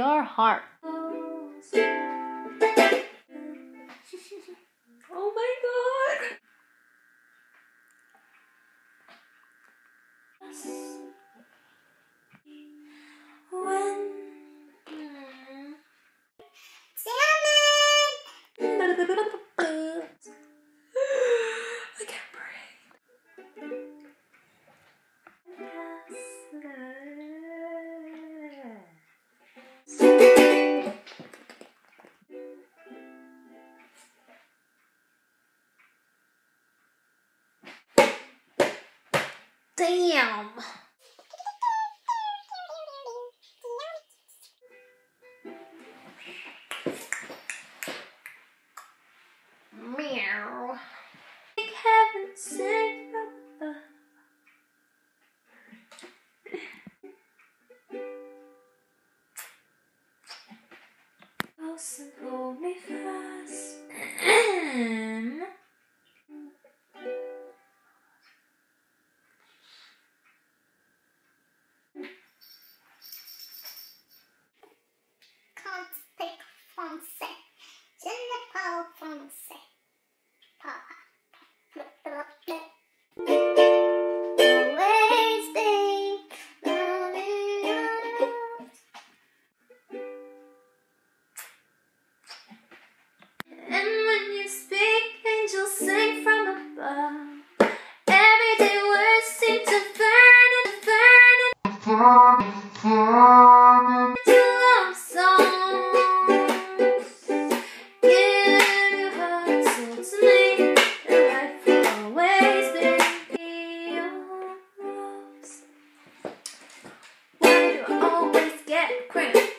your heart. oh my god! When. Salmon. Damn. Meow. I haven't hold me fast. Get Quinn.